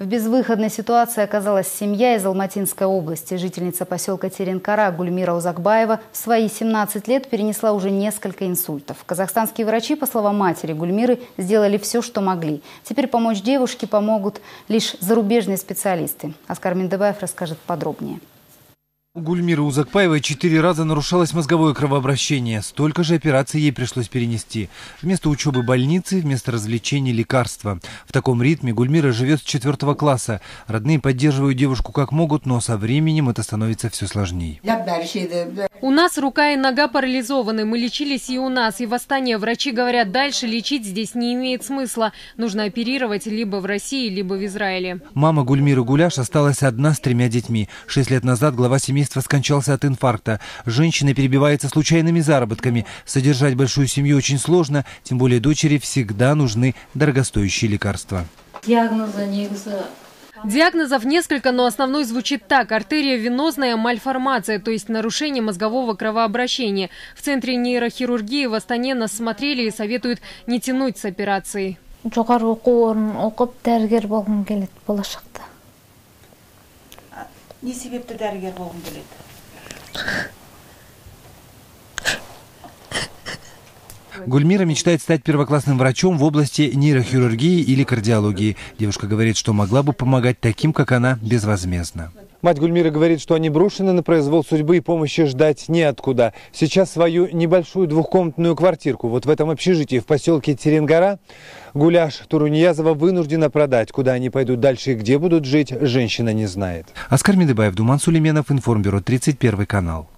В безвыходной ситуации оказалась семья из Алматинской области. Жительница поселка Теренкара Гульмира Узакбаева в свои 17 лет перенесла уже несколько инсультов. Казахстанские врачи, по словам матери Гульмиры, сделали все, что могли. Теперь помочь девушке помогут лишь зарубежные специалисты. Оскар Миндебаев расскажет подробнее. У Гульмиры Узакпаевой четыре раза нарушалось мозговое кровообращение. Столько же операций ей пришлось перенести. Вместо учебы больницы, вместо развлечений лекарства. В таком ритме Гульмира живет с четвертого класса. Родные поддерживают девушку как могут, но со временем это становится все сложнее. У нас рука и нога парализованы. Мы лечились и у нас. И восстание врачи говорят, дальше лечить здесь не имеет смысла. Нужно оперировать либо в России, либо в Израиле. Мама Гульмиры Гуляш осталась одна с тремя детьми. Шесть лет назад глава семейства скончался от инфаркта. Женщина перебивается случайными заработками. Содержать большую семью очень сложно, тем более дочери всегда нужны дорогостоящие лекарства. Диагнозов несколько, но основной звучит так. Артерия венозная мальформация, то есть нарушение мозгового кровообращения. В Центре нейрохирургии в Астане нас смотрели и советуют не тянуть с операцией. не себепті дәрігер болғым келеді Гульмира мечтает стать первоклассным врачом в области нейрохирургии или кардиологии. Девушка говорит, что могла бы помогать таким, как она, безвозмездно. Мать Гульмира говорит, что они брошены на произвол судьбы и помощи ждать неоткуда. Сейчас свою небольшую двухкомнатную квартирку вот в этом общежитии в поселке Теренгара Гуляш Туруньязова вынуждена продать. Куда они пойдут дальше и где будут жить, женщина не знает. Оскар Медыбаев, Думан Сулейменов, Информбюро, 31 канал.